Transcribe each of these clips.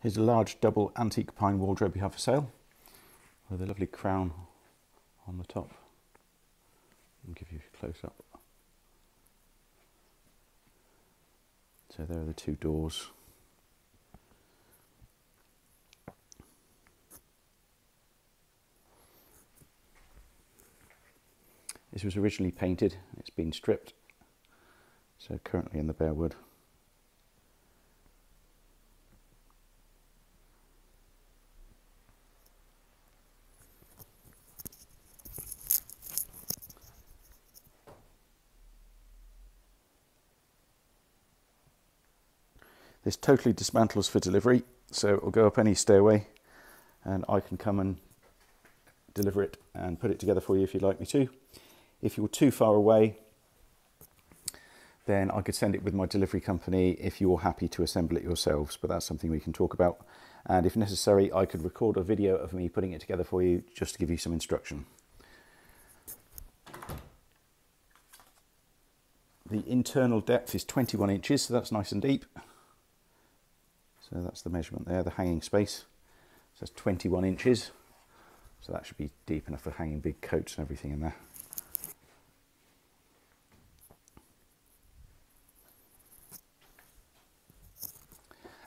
Here's a large double antique pine wardrobe we have for sale with a lovely crown on the top. I'll give you a close up. So there are the two doors. This was originally painted, it's been stripped, so currently in the bare wood. This totally dismantles for delivery, so it will go up any stairway and I can come and deliver it and put it together for you if you'd like me to. If you're too far away, then I could send it with my delivery company if you're happy to assemble it yourselves, but that's something we can talk about. And if necessary, I could record a video of me putting it together for you just to give you some instruction. The internal depth is 21 inches, so that's nice and deep. So that's the measurement there, the hanging space. So that's 21 inches. So that should be deep enough for hanging big coats and everything in there.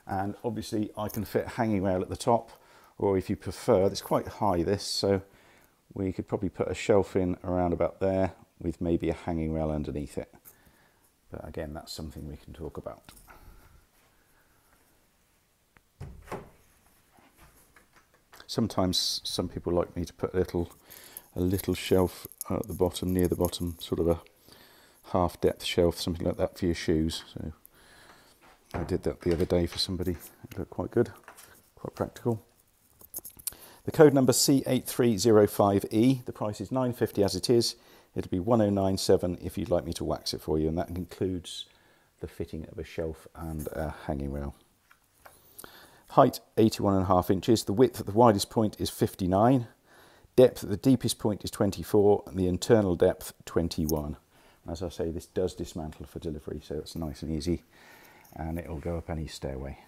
And obviously I can fit hanging rail at the top, or if you prefer, it's quite high this, so we could probably put a shelf in around about there with maybe a hanging rail underneath it. But again, that's something we can talk about. Sometimes some people like me to put a little a little shelf at the bottom near the bottom sort of a half depth shelf something like that for your shoes. So I did that the other day for somebody. It looked quite good quite practical. The code number C8305E the price is 950 as it is. It'll be 1097 if you'd like me to wax it for you and that includes the fitting of a shelf and a hanging rail Height 81 and a half inches. The width at the widest point is 59. Depth at the deepest point is 24 and the internal depth 21. As I say, this does dismantle for delivery, so it's nice and easy and it will go up any stairway.